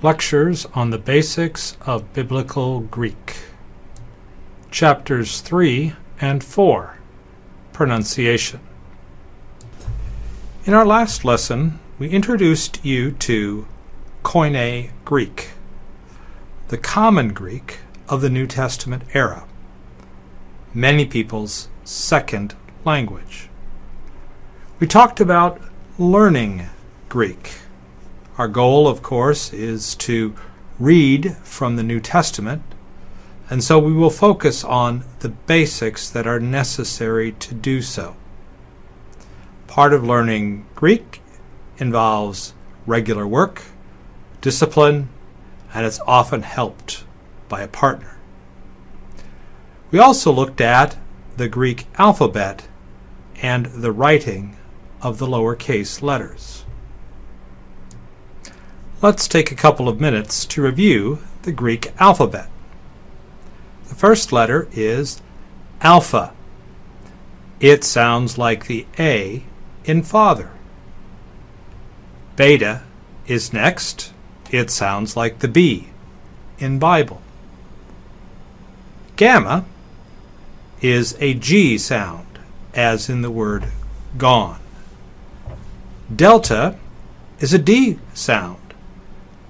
Lectures on the Basics of Biblical Greek. Chapters 3 and 4 Pronunciation. In our last lesson, we introduced you to Koine Greek, the common Greek of the New Testament era, many people's second language. We talked about learning Greek. Our goal, of course, is to read from the New Testament, and so we will focus on the basics that are necessary to do so. Part of learning Greek involves regular work, discipline, and it's often helped by a partner. We also looked at the Greek alphabet and the writing of the lowercase letters. Let's take a couple of minutes to review the Greek alphabet. The first letter is alpha. It sounds like the A in father. Beta is next. It sounds like the B in Bible. Gamma is a G sound, as in the word gone. Delta is a D sound,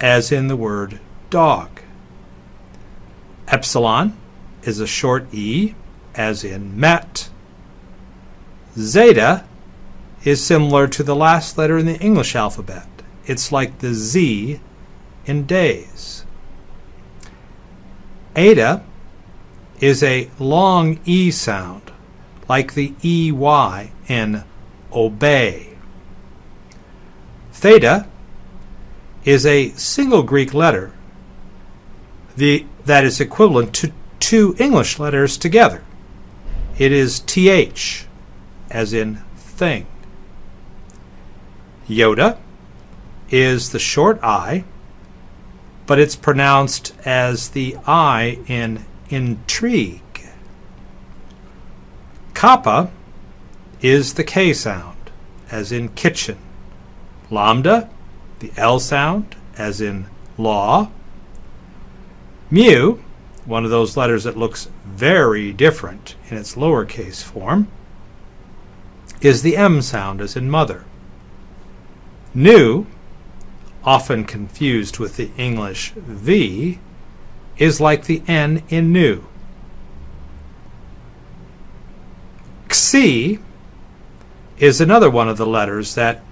as in the word dog. Epsilon is a short E, as in met. Zeta is similar to the last letter in the English alphabet. It's like the Z in days. Eta is a long E sound, like the EY in obey. Theta is a single Greek letter the, that is equivalent to two English letters together. It is th, as in thing. Iota is the short I, but it's pronounced as the I in intrigue. Kappa is the K sound, as in kitchen. Lambda the L sound, as in law. Mu, one of those letters that looks very different in its lowercase form, is the M sound, as in mother. Nu, often confused with the English V, is like the N in new. Xi is another one of the letters that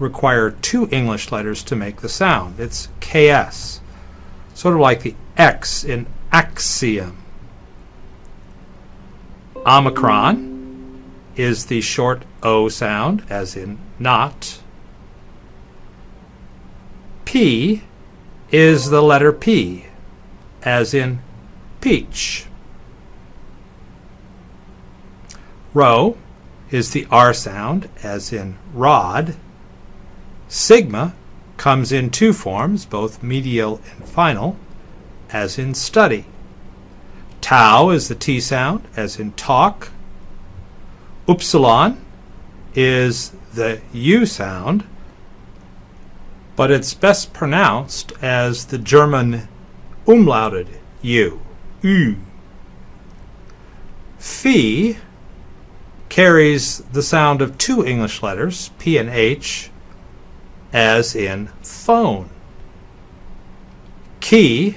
require two English letters to make the sound. It's KS, sort of like the X in axiom. Omicron is the short O sound, as in not. P is the letter P, as in peach. Rho is the R sound, as in rod. Sigma comes in two forms, both medial and final, as in study. Tau is the T sound, as in talk. Upsilon is the U sound, but it's best pronounced as the German umlauted U. U. Phi carries the sound of two English letters, P and H, as in phone. Key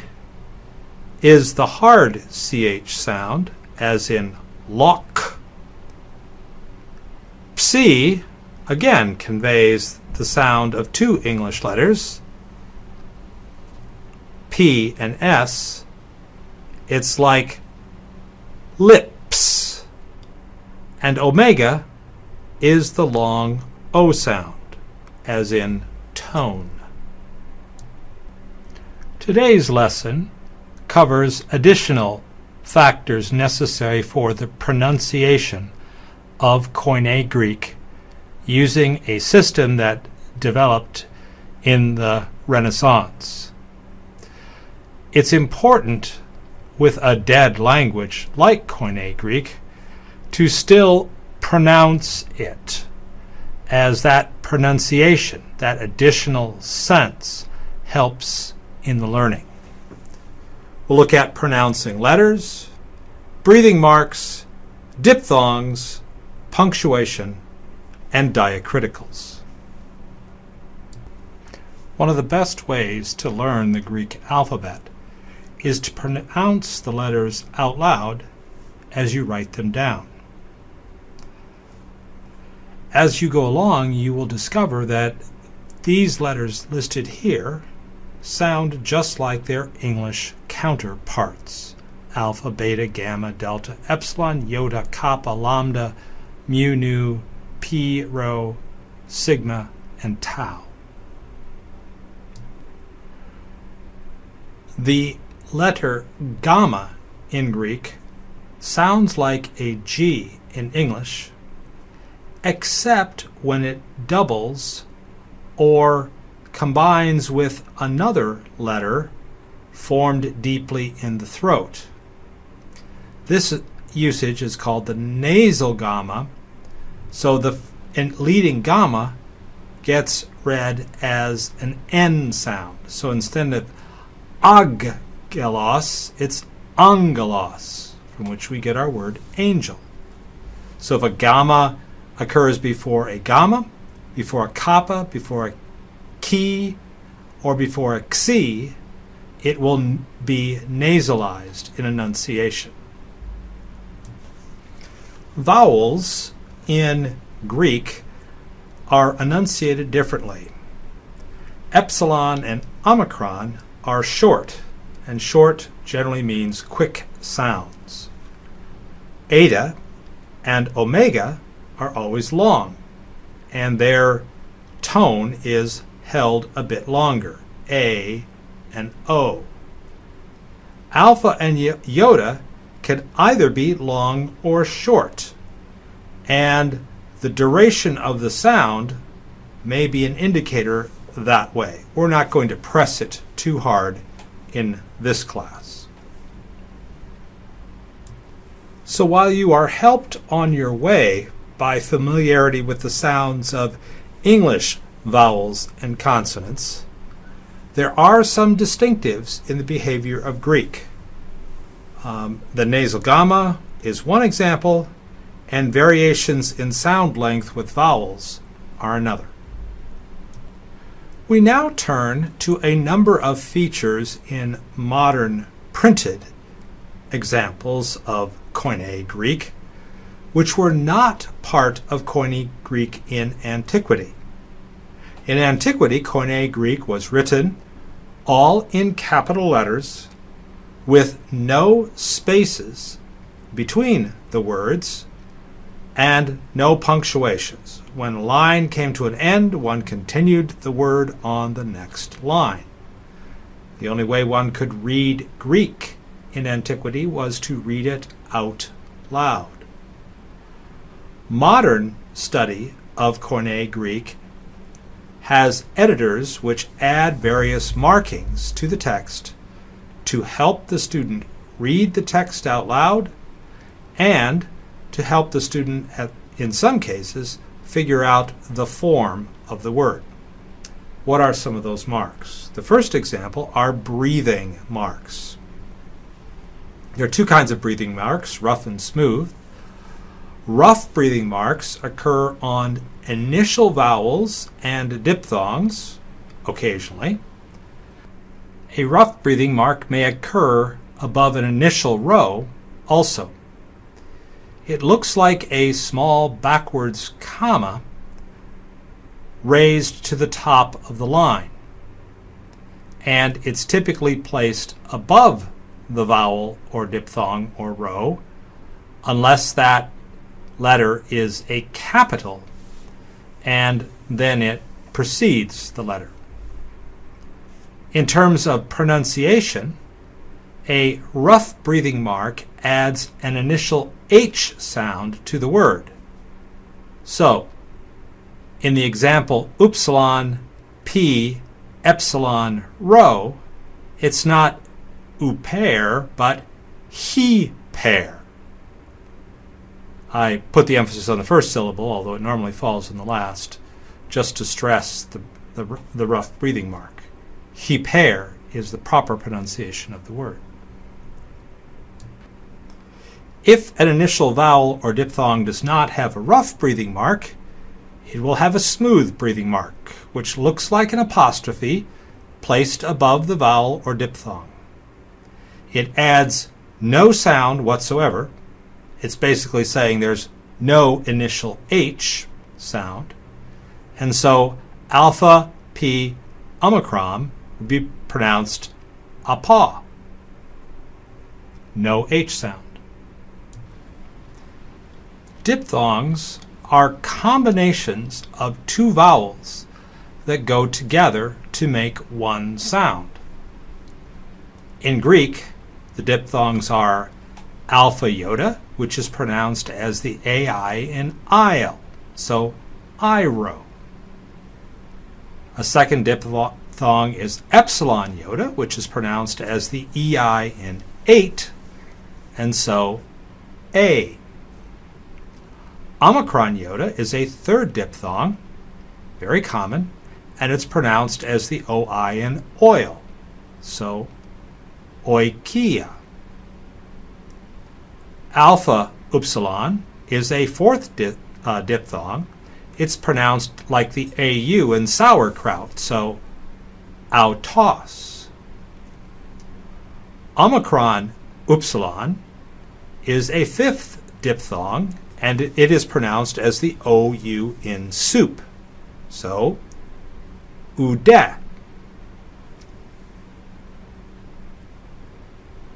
is the hard CH sound, as in lock. Psi again conveys the sound of two English letters, P and S. It's like lips. And omega is the long O sound as in tone. Today's lesson covers additional factors necessary for the pronunciation of Koine Greek using a system that developed in the Renaissance. It's important with a dead language like Koine Greek to still pronounce it as that pronunciation, that additional sense, helps in the learning. We'll look at pronouncing letters, breathing marks, diphthongs, punctuation, and diacriticals. One of the best ways to learn the Greek alphabet is to pronounce the letters out loud as you write them down. As you go along, you will discover that these letters listed here sound just like their English counterparts alpha, beta, gamma, delta, epsilon, iota, kappa, lambda, mu, nu, pi, rho, sigma, and tau. The letter gamma in Greek sounds like a G in English, except when it doubles or combines with another letter formed deeply in the throat. This usage is called the nasal gamma, so the leading gamma gets read as an N sound. So instead of aggelos, it's angelos, from which we get our word angel. So if a gamma occurs before a gamma, before a kappa, before a chi, or before a xi, it will be nasalized in enunciation. Vowels in Greek are enunciated differently. Epsilon and omicron are short, and short generally means quick sounds. Eta and omega are always long, and their tone is held a bit longer. A and O. Alpha and iota can either be long or short, and the duration of the sound may be an indicator that way. We're not going to press it too hard in this class. So while you are helped on your way by familiarity with the sounds of English vowels and consonants, there are some distinctives in the behavior of Greek. Um, the nasal gamma is one example, and variations in sound length with vowels are another. We now turn to a number of features in modern printed examples of Koine Greek, which were not part of Koine Greek in antiquity. In antiquity, Koine Greek was written all in capital letters with no spaces between the words and no punctuations. When a line came to an end, one continued the word on the next line. The only way one could read Greek in antiquity was to read it out loud. Modern study of Koine Greek has editors which add various markings to the text to help the student read the text out loud and to help the student, at, in some cases, figure out the form of the word. What are some of those marks? The first example are breathing marks. There are two kinds of breathing marks, rough and smooth. Rough breathing marks occur on initial vowels and diphthongs occasionally. A rough breathing mark may occur above an initial rho also. It looks like a small backwards comma raised to the top of the line. And it's typically placed above the vowel or diphthong or rho unless that letter is a capital and then it precedes the letter. In terms of pronunciation, a rough breathing mark adds an initial H sound to the word. So, in the example upsilon p epsilon rho, it's not uper, but he pair. I put the emphasis on the first syllable, although it normally falls in the last, just to stress the, the, the rough breathing mark. hyper is the proper pronunciation of the word. If an initial vowel or diphthong does not have a rough breathing mark, it will have a smooth breathing mark, which looks like an apostrophe placed above the vowel or diphthong. It adds no sound whatsoever. It's basically saying there's no initial H sound. And so alpha P omicron would be pronounced apa. No H sound. Diphthongs are combinations of two vowels that go together to make one sound. In Greek, the diphthongs are alpha iota, which is pronounced as the AI in IL, so IRO. A second diphthong is epsilon iota, which is pronounced as the EI in 8, and so A. Omicron iota is a third diphthong, very common, and it's pronounced as the OI in oil. So, oikia. Alpha upsilon is a fourth uh, diphthong. It's pronounced like the AU in sauerkraut, so autos. Omicron upsilon is a fifth diphthong and it is pronounced as the OU in soup. So, ude.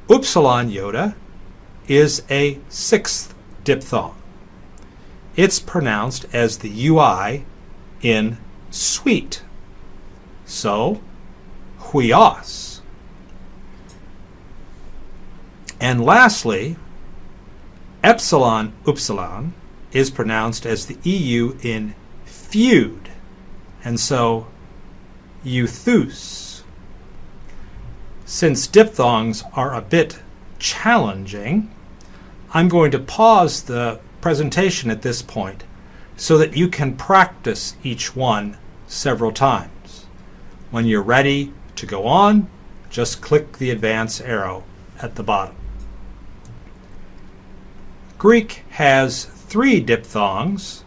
Upsilon iota is a sixth diphthong. It's pronounced as the UI in sweet. So, huios. And lastly, Epsilon upsilon is pronounced as the EU in feud, and so euthus. Since diphthongs are a bit challenging, I'm going to pause the presentation at this point so that you can practice each one several times. When you're ready to go on, just click the advance arrow at the bottom. Greek has three diphthongs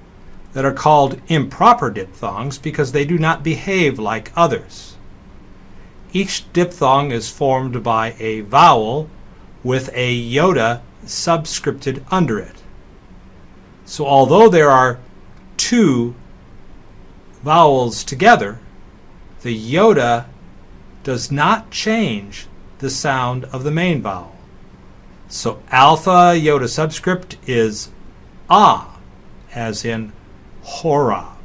that are called improper diphthongs because they do not behave like others. Each diphthong is formed by a vowel with a iota subscripted under it. So although there are two vowels together, the iota does not change the sound of the main vowel. So alpha iota subscript is ah, as in hora.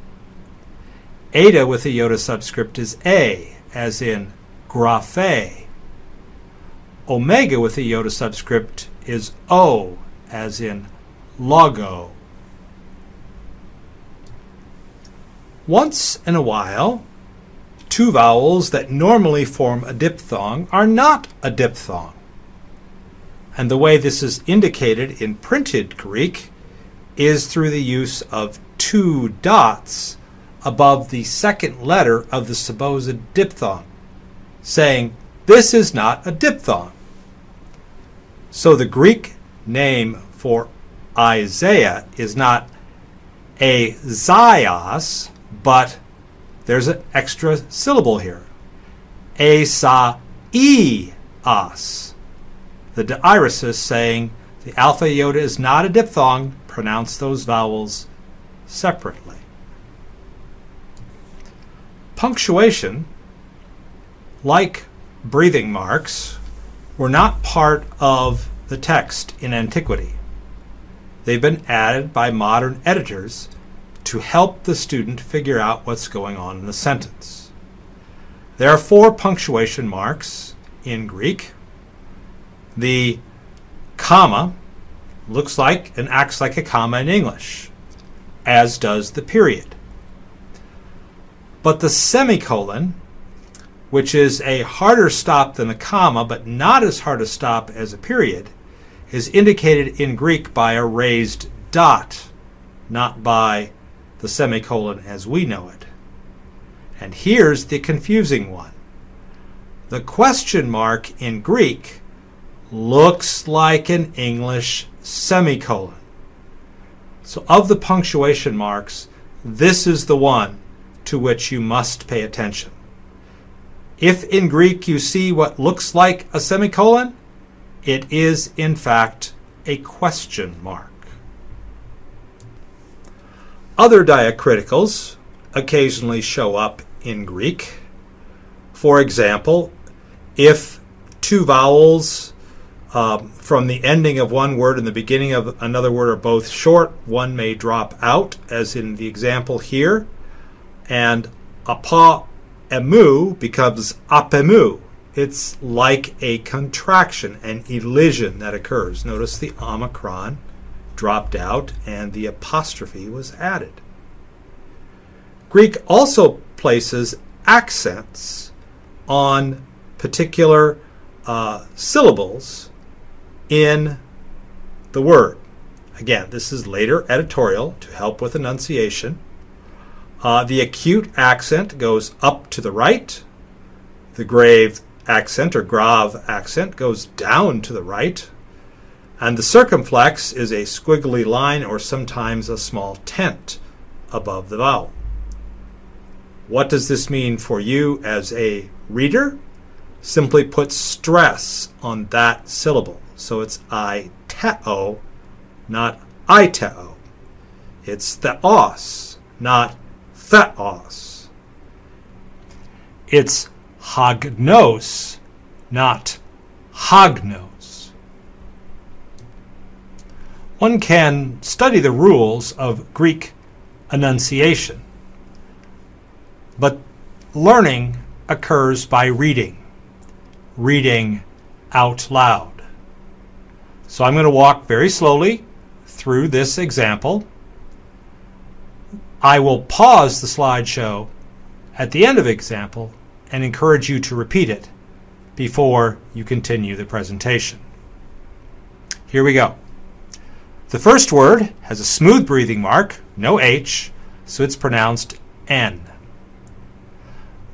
Eta with a iota subscript is a, as in graphe. Omega with a iota subscript is o, as in logo. Once in a while, two vowels that normally form a diphthong are not a diphthong. And the way this is indicated in printed Greek is through the use of two dots above the second letter of the supposed diphthong, saying, This is not a diphthong. So the Greek name for Isaiah is not a Zios, but there's an extra syllable here. Asaios the diaeresis saying the alpha iota is not a diphthong, pronounce those vowels separately. Punctuation, like breathing marks, were not part of the text in antiquity. They've been added by modern editors to help the student figure out what's going on in the sentence. There are four punctuation marks in Greek the comma looks like and acts like a comma in English, as does the period. But the semicolon, which is a harder stop than a comma but not as hard a stop as a period, is indicated in Greek by a raised dot, not by the semicolon as we know it. And here's the confusing one. the question mark in Greek looks like an English semicolon. So, of the punctuation marks, this is the one to which you must pay attention. If in Greek you see what looks like a semicolon, it is in fact a question mark. Other diacriticals occasionally show up in Greek. For example, if two vowels um, from the ending of one word and the beginning of another word are both short, one may drop out, as in the example here, and apa emu becomes apemu. It's like a contraction, an elision that occurs. Notice the omicron dropped out and the apostrophe was added. Greek also places accents on particular uh, syllables in the word. Again, this is later editorial to help with enunciation. Uh, the acute accent goes up to the right. The grave accent or grave accent goes down to the right. And the circumflex is a squiggly line or sometimes a small tent above the vowel. What does this mean for you as a reader? Simply put stress on that syllable. So it's I teo, not I teo. It's the os, not theos. It's hagnos, not hagnos. One can study the rules of Greek enunciation, but learning occurs by reading, reading out loud. So I'm going to walk very slowly through this example. I will pause the slideshow at the end of example and encourage you to repeat it before you continue the presentation. Here we go. The first word has a smooth breathing mark, no H, so it's pronounced N.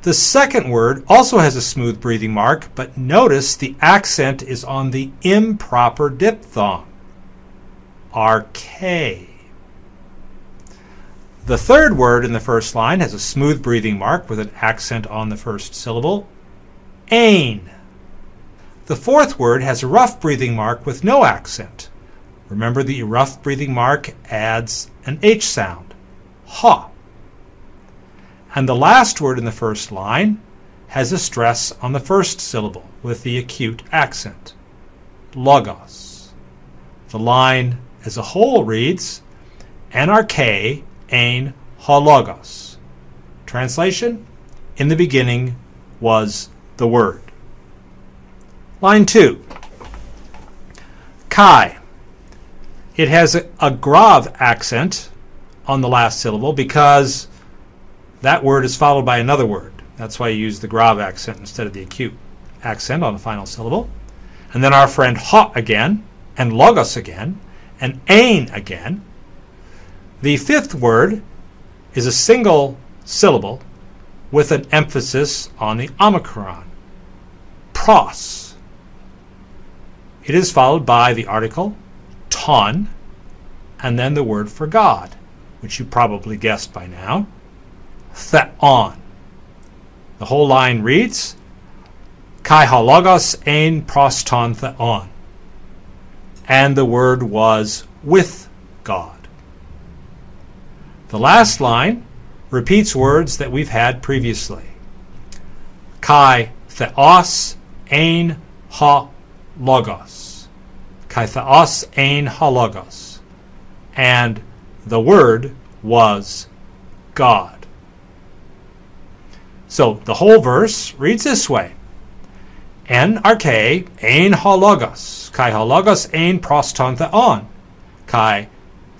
The second word also has a smooth breathing mark, but notice the accent is on the improper diphthong, RK. The third word in the first line has a smooth breathing mark with an accent on the first syllable, ain. The fourth word has a rough breathing mark with no accent. Remember the rough breathing mark adds an H sound, ha. And the last word in the first line has a stress on the first syllable with the acute accent. Logos. The line as a whole reads NRK ein hologos. Translation In the beginning was the Word. Line 2. Kai. It has a, a grave accent on the last syllable because that word is followed by another word. That's why you use the grave accent instead of the acute accent on the final syllable. And then our friend ha again, and logos again, and ain again. The fifth word is a single syllable with an emphasis on the omicron. Pros. It is followed by the article ton and then the word for God, which you probably guessed by now theon. The whole line reads, Kai ha logos ein proston theon. And the word was with God. The last line repeats words that we've had previously. Kai theos ein ha logos. Kai theos ein ha logos. And the word was God. So the whole verse reads this way. En arche ein hologos, kai hologos ein proston theon, kai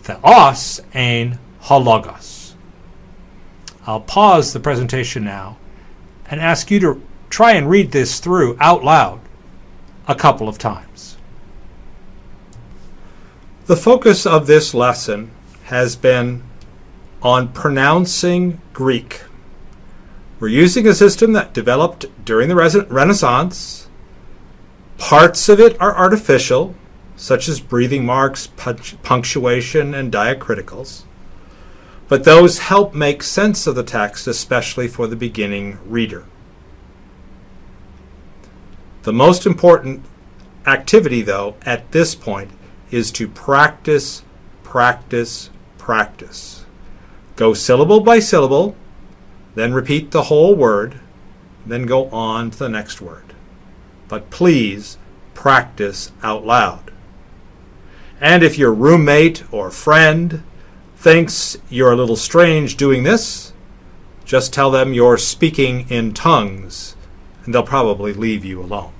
theos ein hologos. I'll pause the presentation now and ask you to try and read this through out loud a couple of times. The focus of this lesson has been on pronouncing Greek We're using a system that developed during the Renaissance. Parts of it are artificial, such as breathing marks, punctuation, and diacriticals. But those help make sense of the text, especially for the beginning reader. The most important activity, though, at this point is to practice, practice, practice. Go syllable by syllable, then repeat the whole word, then go on to the next word. But please practice out loud. And if your roommate or friend thinks you're a little strange doing this, just tell them you're speaking in tongues, and they'll probably leave you alone.